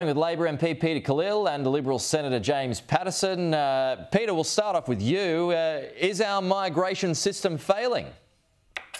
With Labor MP Peter Khalil and Liberal Senator James Paterson. Uh, Peter, we'll start off with you. Uh, is our migration system failing?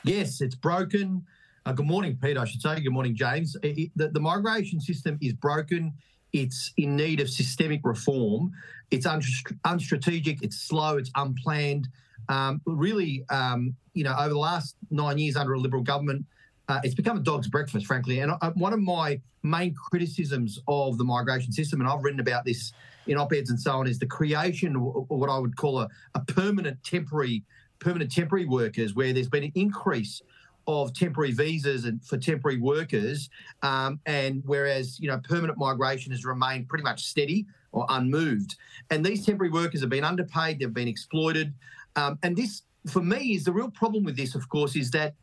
Yes, it's broken. Uh, good morning, Peter. I should say. Good morning, James. It, the, the, migration system is broken. It's in need of systemic reform. It's unstrategic. It's slow. It's unplanned. Um, really, um, you know, over the last nine years under a Liberal government, uh, it's become a dog's breakfast, frankly. And I, one of my main criticisms of the migration system, and I've written about this in op-eds and so on, is the creation of what I would call a, a permanent temporary permanent temporary workers, where there's been an increase of temporary visas and for temporary workers, um, and whereas you know permanent migration has remained pretty much steady or unmoved, and these temporary workers have been underpaid, they've been exploited, um, and this for me is the real problem with this. Of course, is that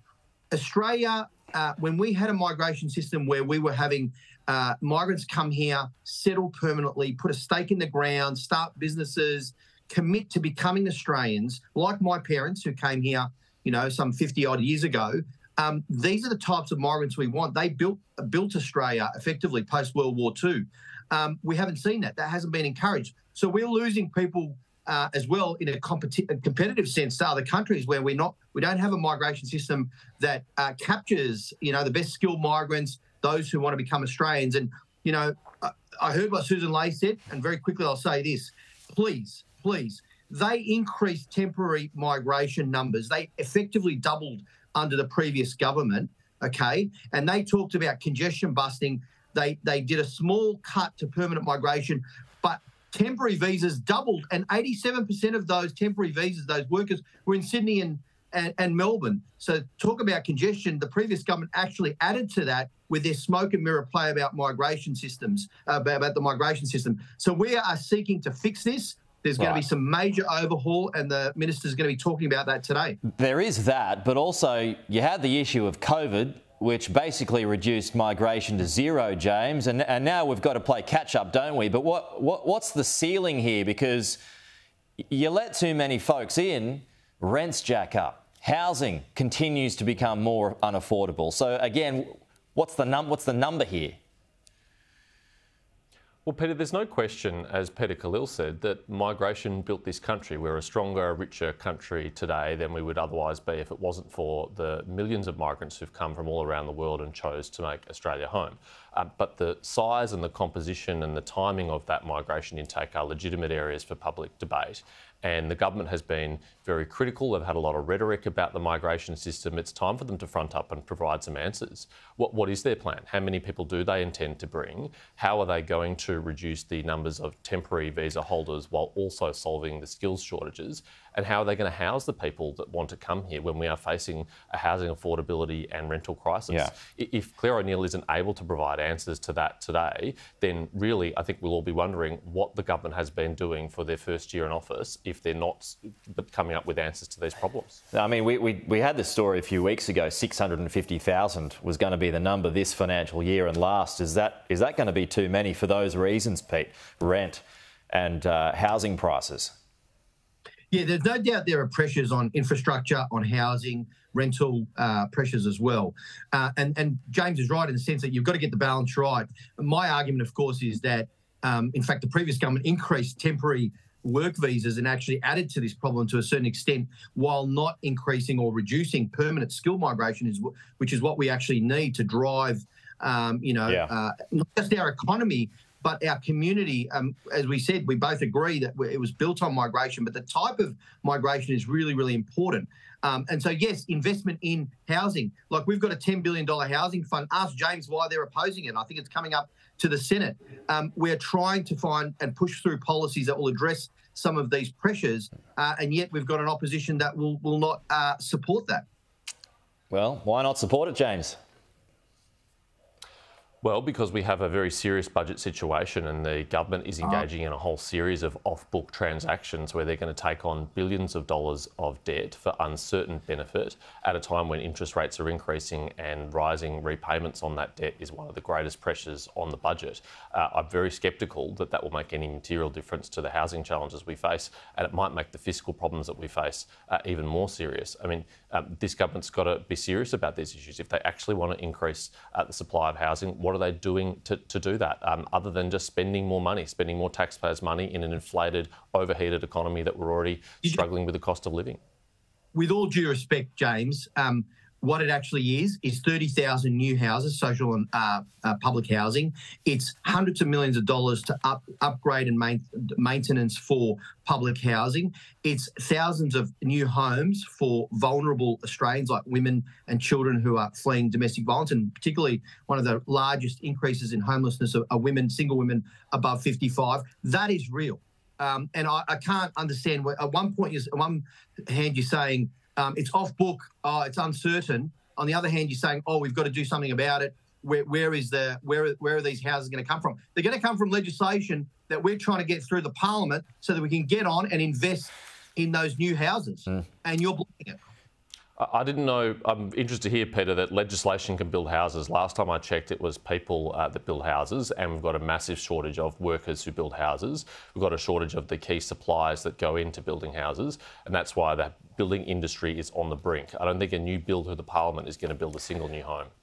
Australia uh, when we had a migration system where we were having uh, migrants come here, settle permanently, put a stake in the ground, start businesses, commit to becoming Australians, like my parents who came here, you know, some 50 odd years ago. Um, these are the types of migrants we want. They built built Australia effectively post World War II. Um, we haven't seen that. That hasn't been encouraged. So we're losing people uh, as well in a, competi- a, competitive sense to other countries where we're not we don't have a migration system that uh, captures you know the best skilled migrants those who want to become australians. And you know I, I heard what Susan ley said and very quickly i'll say this. Please please they increased temporary migration numbers. They effectively doubled under the previous government okay? And they talked about congestion busting. They they did a small cut to permanent migration but temporary visas doubled, and 87% of those temporary visas, those workers, were in Sydney and, and, and, Melbourne. So, talk about congestion. The previous government actually added to that with their smoke and mirror play about migration systems, uh, about the migration system. So, we are seeking to fix this. There's right. going to be some major overhaul, and the minister's going to be talking about that today. There is that, but also you had the issue of COVID which basically reduced migration to zero, James. And, and now we've got to play catch up, don't we? But what, what, what's the ceiling here? Because you let too many folks in, rents jack up, housing continues to become more unaffordable. So, again, what's the, num- what's the number here? Well, Peter, there's no question, as Peter Khalil said, that migration built this country. We're a stronger, richer country today than we would otherwise be if it wasn't for the millions of migrants who've come from all around the world and chose to make Australia home. Uh, but the size and the composition and the timing of that migration intake are legitimate areas for public debate. And the government has been very critical. They've had a lot of rhetoric about the migration system. It's time for them to front up and provide some answers. What, what is their plan? How many people do they intend to bring? How are they going to reduce the numbers of temporary visa holders while also solving the skills shortages? And how are they going to house the people that want to come here when we are facing a housing affordability and rental crisis? Yeah. If Clare O'Neil isn't able to provide answers to that today, then really I think we'll all be wondering what the government has been doing for their first year in office if they're not coming up with answers to these problems. I mean, we, we, we had this story a few weeks ago 650,000 was going to be the number this financial year and last. Is that, is that going to be too many for those reasons, Pete? Rent and uh, housing prices? Yeah, there's no doubt there are pressures on infrastructure, on housing, rental uh, pressures as well. Uh, and, and James is right in the sense that you've got to get the balance right. My argument, of course, is that, um, in fact, the previous government increased temporary work visas and actually added to this problem to a certain extent while not increasing or reducing permanent skill migration, is which is what we actually need to drive, um, you know, yeah. uh, not just our economy, but our community, um, as we said, we both agree that it was built on migration, but the type of migration is really, really important. Um, and so, yes, investment in housing. Like we've got a $10 billion housing fund. Ask James why they're opposing it. I think it's coming up to the Senate. Um, we're trying to find and push through policies that will address some of these pressures, uh, and yet we've got an opposition that will, will not uh, support that. Well, why not support it, James? Well, because we have a very serious budget situation and the government is uh-huh. engaging in a whole series of off book transactions where they're going to take on billions of dollars of debt for uncertain benefit at a time when interest rates are increasing and rising repayments on that debt is one of the greatest pressures on the budget. Uh, I'm very sceptical that that will make any material difference to the housing challenges we face and it might make the fiscal problems that we face uh, even more serious. I mean, um, this government's got to be serious about these issues. If they actually want to increase uh, the supply of housing, what what are they doing to, to do that um, other than just spending more money, spending more taxpayers' money in an inflated, overheated economy that we're already struggling with the cost of living? With all due respect, James, um, what it actually is is 30,000 new houses, social and uh, uh, public housing. It's hundreds of millions of dollars to up, upgrade and main, maintenance for public housing. It's thousands of new homes for vulnerable Australians like women and children who are fleeing domestic violence, and particularly one of the largest increases in homelessness are, women, single women above 55. That is real. Um, and I, I, can't understand. At one point, at one hand, you're saying um, it's off book, oh, it's uncertain. On the other hand, you're saying, oh, we've got to do something about it. Where, where is the where where are these houses going to come from? They're going to come from legislation that we're trying to get through the parliament so that we can get on and invest in those new houses. Mm. And you're blocking it. I didn't know. I'm interested to hear, Peter, that legislation can build houses. Last time I checked, it was people uh, that build houses, and we've got a massive shortage of workers who build houses. We've got a shortage of the key supplies that go into building houses, and that's why the building industry is on the brink. I don't think a new bill to the parliament is going to build a single new home.